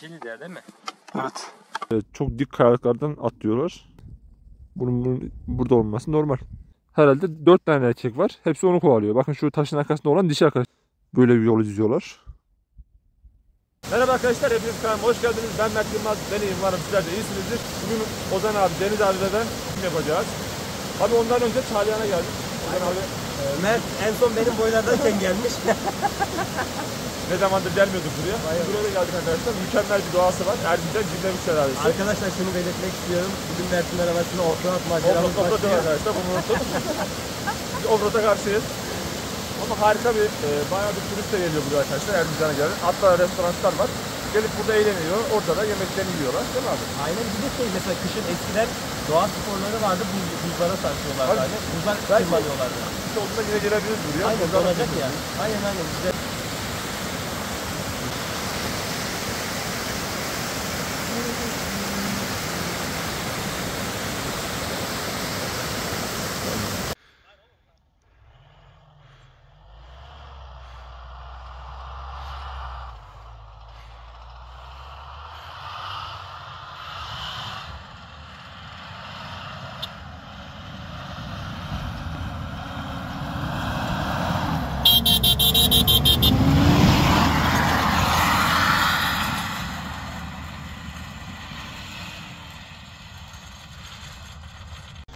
Dişini der değil mi? Evet. Evet, çok dik kayalıklardan atlıyorlar. Bunun, bunun burada olması normal. Herhalde 4 tane erkek var. Hepsi onu kovalıyor. Bakın şu taşın arkasında olan dişi arkadaş. Böyle bir yol izliyorlar. Merhaba arkadaşlar, hepiniz kanalıma hoş geldiniz. Ben Mert Yılmaz, ben iyiyim, umarım sizler de iyisinizdir. Bugün Ozan abi, Deniz abi ve ben yapacağız. Abi ondan önce Çağlayan'a geldik. Ozan abi Mert en son benim boylardayken gelmiş. ne zamandır gelmiyorduk buraya. Buraya da geldik arkadaşlar. Mükemmel bir doğası var. Erzincan Cimlemiş şelalesi. Arkadaşlar şunu belirtmek istiyorum. Bugün Mert'in arabasında offroad maceramız Offroad offroad başlıyor. arkadaşlar bunu unutun. Biz offroad'a karşıyız. Ama harika bir, e, bayağı bir turist de geliyor buraya arkadaşlar Erzincan'a gelen. Hatta restoranlar var. Gelip burada eğleniyor. Orada da yemeklerini yiyorlar. Değil mi abi? Aynen bir de şey mesela kışın eskiden doğa sporları vardı. Buz, buzlara sarsıyorlardı. Abi, Hani. Buzlar belki- tırmanıyorlardı. Hiç olduğunda yine gelebiliriz buraya. Aynen Oradan donacak ya. Aynen aynen. Güzel.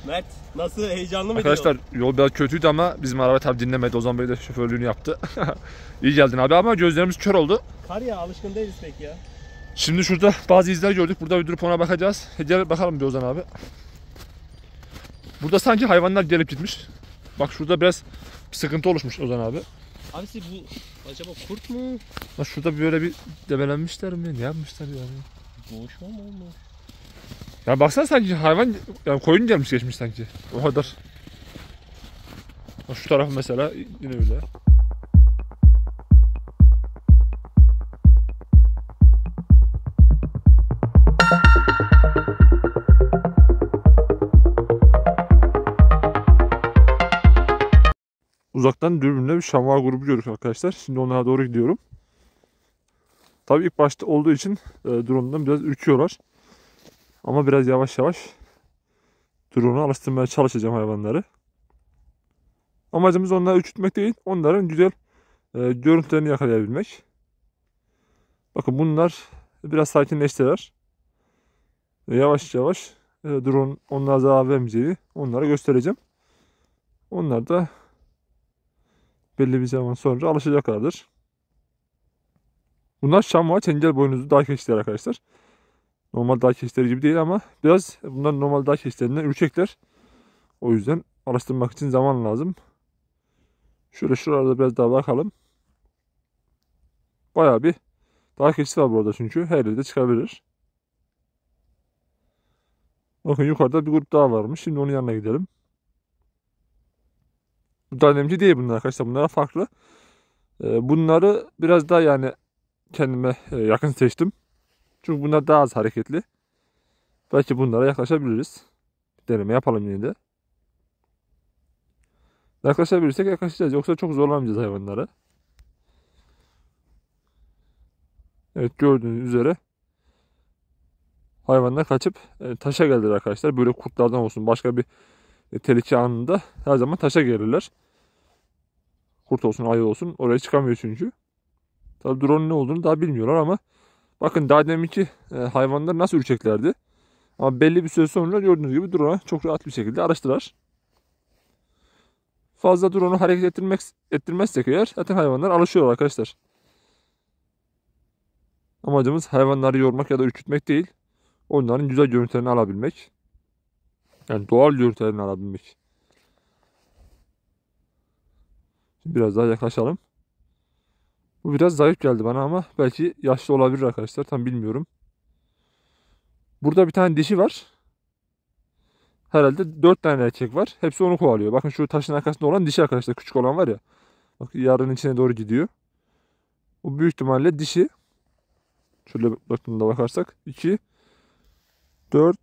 Mert nasıl heyecanlı mı Arkadaşlar yol biraz kötüydü ama bizim araba tabi dinlemedi. Ozan Bey de şoförlüğünü yaptı. İyi geldin abi ama gözlerimiz kör oldu. Kar ya alışkın değiliz pek ya. Şimdi şurada bazı izler gördük. Burada bir durup ona bakacağız. Hadi Gel bakalım bir Ozan abi. Burada sanki hayvanlar gelip gitmiş. Bak şurada biraz bir sıkıntı oluşmuş Ozan abi. Abisi bu acaba kurt mu? Bak şurada böyle bir debelenmişler mi? Ne yapmışlar yani? Boğuşma mı olmuş? Ya baksana sanki hayvan yani koyun gelmiş geçmiş sanki. O kadar. Şu taraf mesela yine öyle. Uzaktan dürbünle bir şamvar grubu görüyoruz arkadaşlar. Şimdi onlara doğru gidiyorum. Tabii ilk başta olduğu için e, drone'dan biraz ürküyorlar. Ama biraz yavaş yavaş drone'u alıştırmaya çalışacağım hayvanları. Amacımız onları ürkütmek değil, onların güzel e, görüntülerini yakalayabilmek. Bakın bunlar biraz sakinleştiler. Ve yavaş yavaş e, drone onlara zarar vermeyeceğini onlara göstereceğim. Onlar da belli bir zaman sonra alışacaklardır. Bunlar şamva çengel boynuzlu dağ keçileri arkadaşlar. Normal dağ keçileri gibi değil ama biraz bunlar normal dağ keçilerinden ürkekler. O yüzden alıştırmak için zaman lazım. Şöyle şuralarda biraz daha bakalım. Bayağı bir dağ keçisi var burada çünkü. Her yerde çıkabilir. Bakın yukarıda bir grup daha varmış. Şimdi onun yanına gidelim. Bu da önemli değil bunlar arkadaşlar. Bunlar farklı. Ee, Bunları biraz daha yani kendime e, yakın seçtim. Çünkü bunlar daha az hareketli. Belki bunlara yaklaşabiliriz. Deneme yapalım yine de. Yaklaşabilirsek yaklaşacağız. Yoksa çok zorlamayacağız hayvanları. Evet gördüğünüz üzere hayvanlar kaçıp e, taşa geldiler arkadaşlar. Böyle kurtlardan olsun başka bir e, tehlike anında her zaman taşa gelirler. Kurt olsun ayı olsun oraya çıkamıyor çünkü. Tabii drone ne olduğunu daha bilmiyorlar ama bakın daha deminki e, hayvanlar nasıl ürkeklerdi. Ama belli bir süre sonra gördüğünüz gibi drone'a çok rahat bir şekilde araştılar. Fazla drone'u hareket ettirmek ettirmezsek eğer zaten hayvanlar alışıyorlar arkadaşlar. Amacımız hayvanları yormak ya da ürkütmek değil. Onların güzel görüntülerini alabilmek. Yani doğal görüntülerini alabilmek. Biraz daha yaklaşalım. Bu biraz zayıf geldi bana ama belki yaşlı olabilir arkadaşlar. Tam bilmiyorum. Burada bir tane dişi var. Herhalde 4 tane erkek var. Hepsi onu kovalıyor. Bakın şu taşın arkasında olan dişi arkadaşlar. Küçük olan var ya. Bak yarın içine doğru gidiyor. Bu büyük ihtimalle dişi. Şöyle baktığında bakarsak. 2 4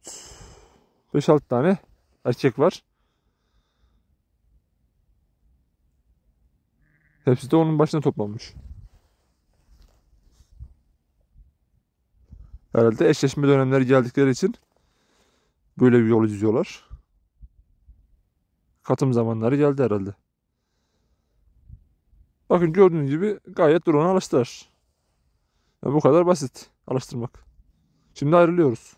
5-6 tane erkek var. Hepsi de onun başına toplanmış. Herhalde eşleşme dönemleri geldikleri için böyle bir yol izliyorlar. Katım zamanları geldi herhalde. Bakın gördüğünüz gibi gayet drone'a alıştılar. Ya bu kadar basit alıştırmak. Şimdi ayrılıyoruz.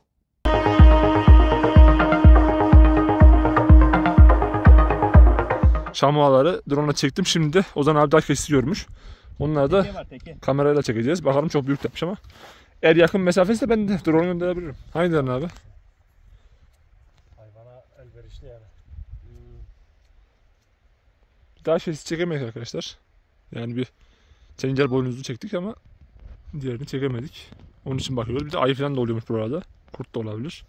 Şamuaları drone'a çektim. Şimdi de Ozan abi daha kesiyormuş. Onları da Teke var teke. kamerayla çekeceğiz. Bakalım çok büyük yapmış ama. Eğer yakın mesafesi de ben de drone gönderebilirim. Hangilerini abi? Hayvana elverişli yani. Daha şeysi çekemedik arkadaşlar. Yani bir çengel boynuzu çektik ama diğerini çekemedik. Onun için bakıyoruz. Bir de ayı falan da oluyormuş burada. Kurt da olabilir.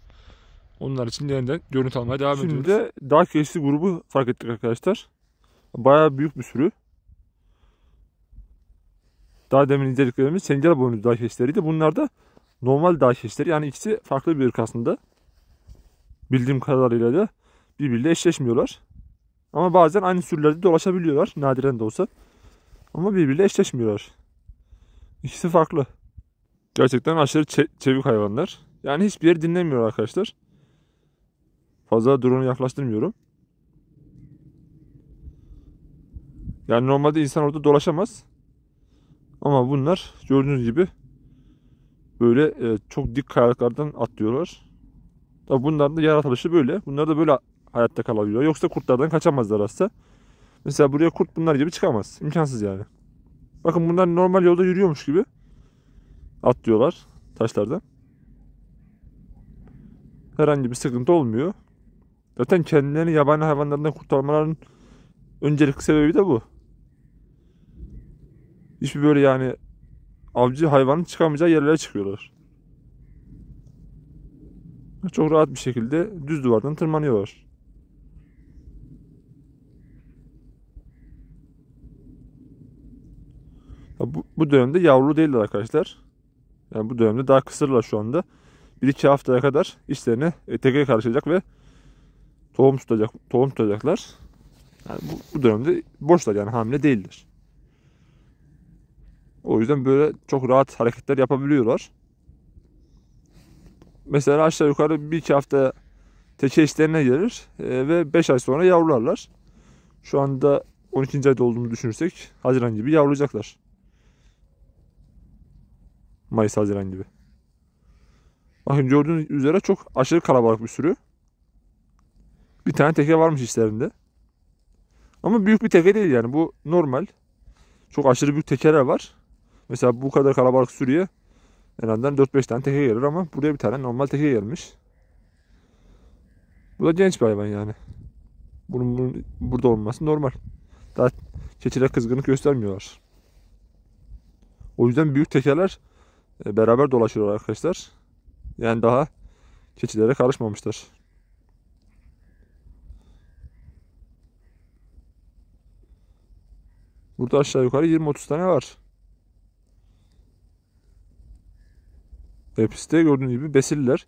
Onlar için yeniden görüntü almaya devam ediyoruz. Şimdi de dağ keçisi grubu fark ettik arkadaşlar. Bayağı büyük bir sürü. Daha demin inceliklerimiz çengel boynuzlu dağ. Bunlar da normal dağ. Yani ikisi farklı bir ırk aslında. Bildiğim kadarıyla da birbiriyle eşleşmiyorlar. Ama bazen aynı sürülerde dolaşabiliyorlar. Nadiren de olsa. Ama birbiriyle eşleşmiyorlar. İkisi farklı. Gerçekten aşırı çe- çevik hayvanlar. Yani hiçbir yer dinlemiyor arkadaşlar. Fazla drone'u yaklaştırmıyorum. Yani normalde insan orada dolaşamaz. Ama bunlar gördüğünüz gibi böyle e, çok dik kayalıklardan atlıyorlar. Tabi bunların da yaratılışı böyle. Bunlar da böyle hayatta kalabiliyor. Yoksa kurtlardan kaçamazlar aslında. Mesela buraya kurt bunlar gibi çıkamaz. İmkansız yani. Bakın bunlar normal yolda yürüyormuş gibi atlıyorlar taşlardan. Herhangi bir sıkıntı olmuyor. Zaten kendilerini yabani hayvanlardan kurtarmaların öncelikli sebebi de bu. Hiçbir böyle yani avcı hayvanın çıkamayacağı yerlere çıkıyorlar. Çok rahat bir şekilde düz duvardan tırmanıyorlar. Bu, bu dönemde yavru değiller arkadaşlar. Yani bu dönemde daha kısırlar şu anda. 1-2 haftaya kadar işlerine e, tekeye karışacak ve tohum tutacak, tohum tutacaklar. Yani bu, bu dönemde boşlar yani hamile değildir. O yüzden böyle çok rahat hareketler yapabiliyorlar. Mesela aşağı yukarı bir iki hafta teke işlerine gelir e, ve 5 ay sonra yavrularlar. Şu anda 12. ayda olduğunu düşünürsek Haziran gibi yavrulayacaklar. Mayıs Haziran gibi. Bakın gördüğünüz üzere çok aşırı kalabalık bir sürü. Bir tane teke varmış işlerinde. Ama büyük bir teke değil yani bu normal. Çok aşırı büyük tekeler var. Mesela bu kadar kalabalık sürüye en azından 4-5 tane teke gelir ama buraya bir tane normal teke gelmiş. Bu da genç bir hayvan yani. Bunun, bunun burada olması normal. Daha keçiler kızgınlık göstermiyorlar. O yüzden büyük tekeler e, beraber dolaşıyorlar arkadaşlar. Yani daha keçilere karışmamışlar. Burada aşağı yukarı 20-30 tane var. Hepsi de gördüğünüz gibi besiller.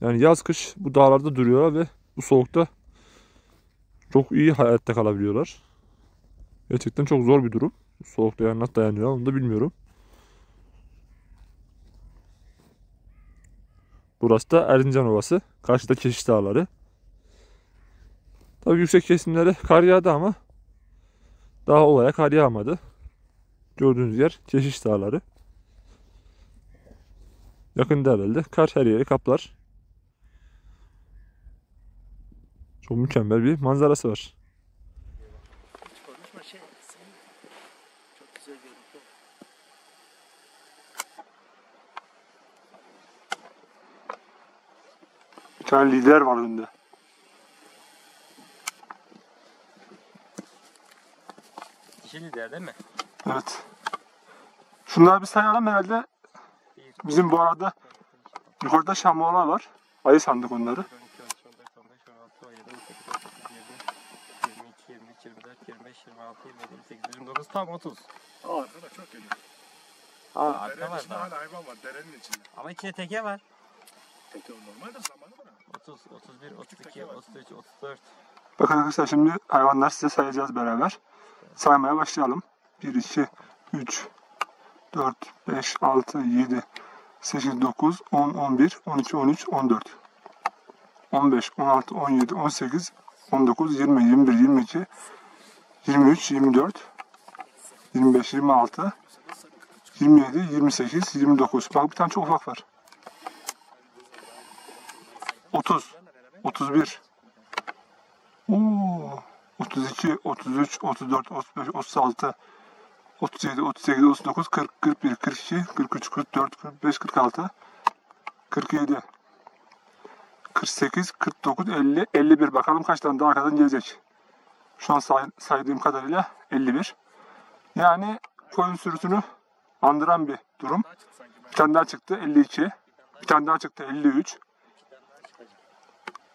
Yani yaz kış bu dağlarda duruyorlar ve bu soğukta çok iyi hayatta kalabiliyorlar. Gerçekten çok zor bir durum. Soğukta yani nasıl dayanıyor onu da bilmiyorum. Burası da Erzincan Ovası. Karşıda Keşiş Dağları. Tabii yüksek kesimlere kar yağdı ama daha olaya kar yağmadı. Gördüğünüz yer Keşiş Dağları. Yakında herhalde. Kar her yeri kaplar. Çok mükemmel bir manzarası var. Konuşma şey. Çok güzel görüntü. Bir tane lider var önünde. Dişi lider değil mi? Evet. Şunları bir sayalım herhalde. Bizim bu arada yukarıda şamoğlar var. Ayı sandık onları. 12, 13, 14, 15, 16, 17, 18, 19, 20, 22, 23, 24, 25, 26, 27, 28, 29, tam 30. Aa, arkada çok geliyor. Aa, Derenin arka var içinde daha. hala hayvan var, derenin içinde. Ama içinde teke var. Peki o normaldir zamanı bırak. 30, 31, 32, teke var. 33, 34. Bakın arkadaşlar şimdi hayvanlar size sayacağız beraber. Saymaya başlayalım. 1, 2, 3, 4, 5, 6, 7, 8, 9, 10, 11, 12, 13, 14, 15, 16, 17, 18, 19, 20, 21, 22, 23, 24, 25, 26, 27, 28, 29. Bak bir tane çok ufak var. 30, 31, Oo, 32, 33, 34, 35, 36, 37, 38, 39, 40, 41, 42, 43, 44, 45, 46, 47, 48, 49, 50, 51. Bakalım kaç tane daha arkadan gelecek. Şu an say- saydığım kadarıyla 51. Yani koyun sürüsünü andıran bir durum. Bir tane daha çıktı 52. Bir tane daha çıktı 53.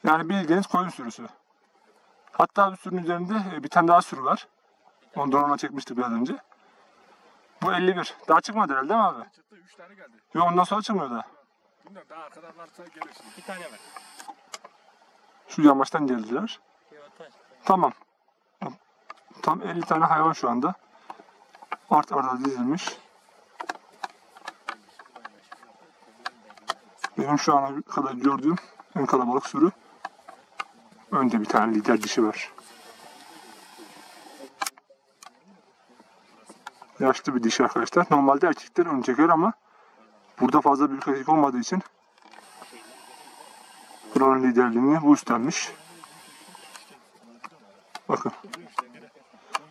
Yani bildiğiniz koyun sürüsü. Hatta bu sürünün üzerinde e, bir tane daha sürü var. Ondan ona çekmiştik biraz önce. Bu 51. Daha çıkmadı herhalde değil mi abi? Çıktı 3 tane geldi. Yok ondan sonra çıkmıyor daha. Bilmiyorum daha arkadan varsa gelir şimdi. Bir tane var. Şu yamaçtan geldiler. Tamam. Tam 50 tane hayvan şu anda. Art arda dizilmiş. Benim şu ana kadar gördüğüm en kalabalık sürü. Önde bir tane lider dişi var. Yaşlı bir dişi arkadaşlar. Normalde erkekler ön çeker ama burada fazla büyük erkek olmadığı için buranın liderliğini bu üstlenmiş. Bakın.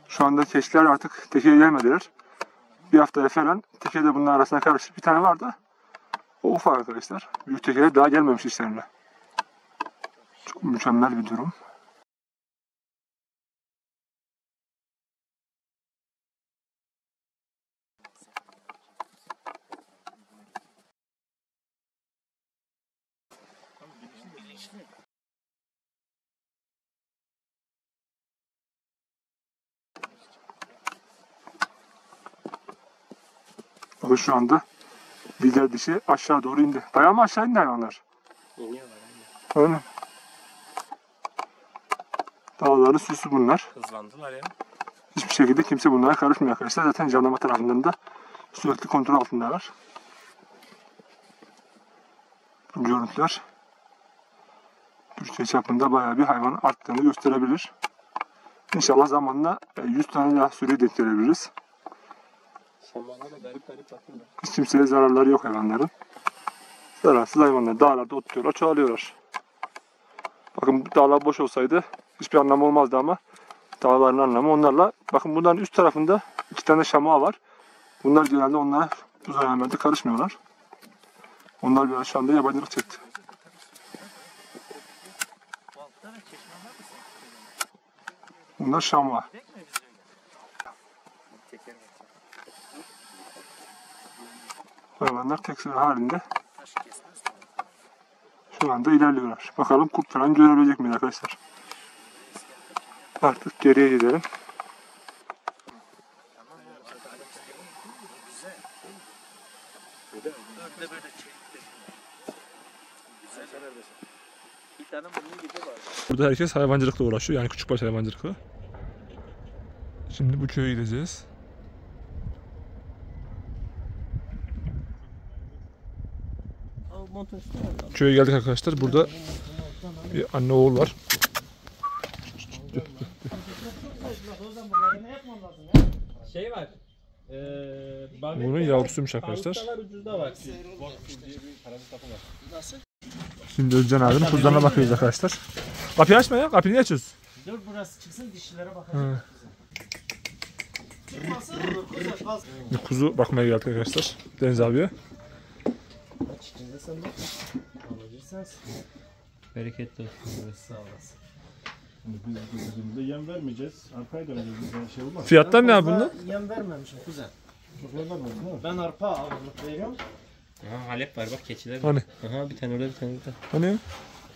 Şu anda keçiler artık tekeye gelmediler. Bir haftaya falan teke de bunların arasına karıştı. Bir tane var da o ufak arkadaşlar. Büyük tekeler daha gelmemiş işlerine. Çok mükemmel bir durum. Bakın şu anda lider dişi aşağı doğru indi. Bayağı mı aşağı indi hayvanlar? İniyorlar. aynen. Öyle. Dağların süsü bunlar. Hızlandılar ya. Hiçbir şekilde kimse bunlara karışmıyor arkadaşlar. Zaten jandarma tarafından da sürekli kontrol altındalar. Bu görüntüler Türkiye çapında bayağı bir hayvan arttığını gösterebilir. İnşallah zamanla e, 100 tane daha sürü denk kimseye zararları yok hayvanların. Zararsız hayvanlar. Dağlarda oturuyorlar, çoğalıyorlar. Bakın dağlar boş olsaydı hiçbir anlamı olmazdı ama dağların anlamı onlarla. Bakın bunların üst tarafında iki tane şamağı var. Bunlar genelde onlara bu dönemlerde karışmıyorlar. Onlar biraz şu anda yabancılık çekti. Bunlar şamağı. Tek mi biz öyle? Teker var. Hayvanlar tek sıra halinde şu anda ilerliyorlar. Bakalım kurt falan görebilecek miyiz arkadaşlar? Artık geriye gidelim. Burada herkes hayvancılıkla uğraşıyor. Yani küçükbaş hayvancılıkla. Şimdi bu köye gideceğiz. Al montun üstüne al. Köye geldik arkadaşlar. Burada bir anne oğul var. Şey var. Eee Bunun yavrusuymuş arkadaşlar. Pamuçtalar ucuzda var. Şimdi Özcan abinin kuzularına bakıyoruz arkadaşlar. Kapıyı açma ya. Kapıyı niye açıyorsun? Dur burası çıksın dişlilere bakalım. Şimdi kuzu bakmaya geldik arkadaşlar. Deniz abiye. İçinde sen de alabilirsen. Bereketli olsun. Sağ olasın. Biz gözümüzde yem vermeyeceğiz. Arkaya döneceğiz. Bizden şey olmaz. Fiyatlar ne abi bunda? Yem vermemişim kuzen. Çok vermez değil mi? Ben arpa ağırlık veriyorum. Aha Halep var bak keçiler var. Hani? Aha bir tane orada bir tane burada. Hani?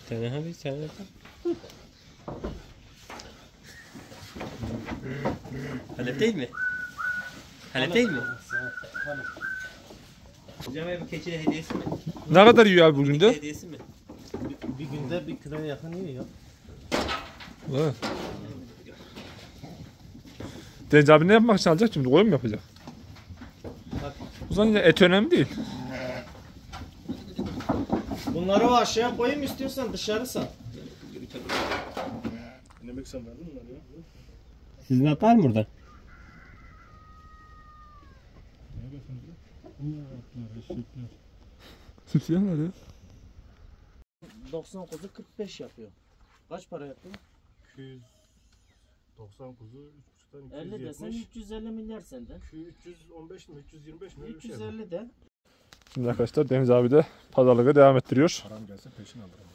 Bir tane aha bir tane orada. Halep değil mi? Halep değil mi? Hocam bu keçi hediyesi mi? Ne kadar yiyor abi bugün de? Hediyesi mi? Bir, bir günde bir kiloya yakın yiyor. Ha. Deniz abi ne yapmak için alacak şimdi? Koyun mu yapacak? O zaman et önemli değil. Bunları o aşağıya koyayım istiyorsan dışarı sal. Ne demek sen verdin bunları ya? Sizin at var mı burada? Ne bakın Bu atlar, eşekler. Sütüyen nerede? 99'u 45 yapıyor. Kaç para yapıyor? 290 kuzu, 3.5'tan 50 desen 270. 350 milyar senden. 315 mi, 325 mi öyle bir şey. 350 de. Şimdi arkadaşlar Deniz abi de pazarlığa devam ettiriyor. Param gelse peşin alırım.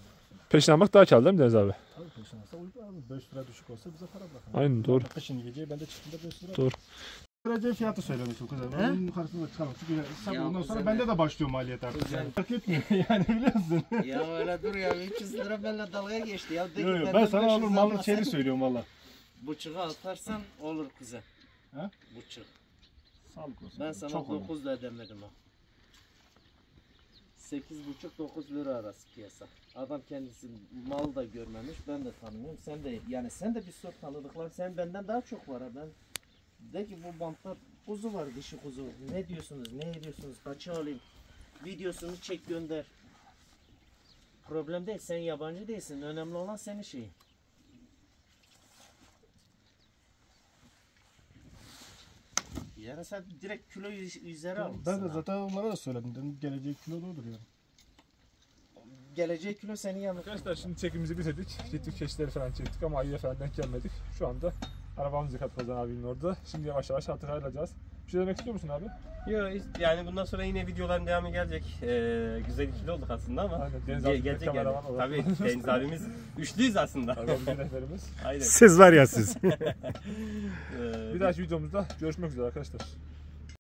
Peşin almak daha karlı değil mi Deniz abi? Tabii peşin alsa uygun abi. 5 lira düşük olsa bize para bırakın. Aynen doğru. Peşin yiyeceği ben de çıktığımda 5 lira. Doğru. Vereceği fiyatı söylemişim kızım. He? Onun yukarısını da çıkarım. Çünkü sen Ya ondan sonra bende de başlıyor maliyet artık. Kızım. Yani. Fark etmiyor yani biliyorsun. ya öyle dur ya 300 lira benimle dalga geçti ya. De Yo, yo, ben sana 500 olur şeyini sen. söylüyorum valla. Buçuğa atarsan olur kıza. He? Buçuk. Sağlık olsun. Ben sana Çok olur. 9 da demedim ha. 8,5-9 lira arası piyasa. Adam kendisi mal da görmemiş, ben de tanımıyorum. Sen de yani sen de bir sor tanıdıklar. Sen benden daha çok var ha. Ben de ki bu bantlar kuzu var dişi kuzu. Ne diyorsunuz? Ne ediyorsunuz? Kaça alayım? Videosunu çek gönder. Problem değil. Sen yabancı değilsin. Önemli olan senin şeyin. Yani sen direkt kilo üzeri almışsın. Ben de ha. zaten onlara da söyledim. Dedim gelecek kilo da odur yani. Gelecek kilo senin yanında. Arkadaşlar şimdi çekimimizi bitirdik. Gittik çeşitleri falan çektik ama ayıya falan denk gelmedik. Şu anda arabamızı yıkadık Ozan abinin orada. Şimdi yavaş yavaş artık ayrılacağız. Bir şey demek istiyor musun abi? Yok yani bundan sonra yine videoların devamı gelecek. Ee, güzel ikili olduk aslında ama. Aynen, Deniz Ge- gelecek yani. Tabii Deniz abimiz üçlüyüz aslında. Aynen. Siz var ya siz. Ee, Bir dahaki videomuzda görüşmek üzere arkadaşlar.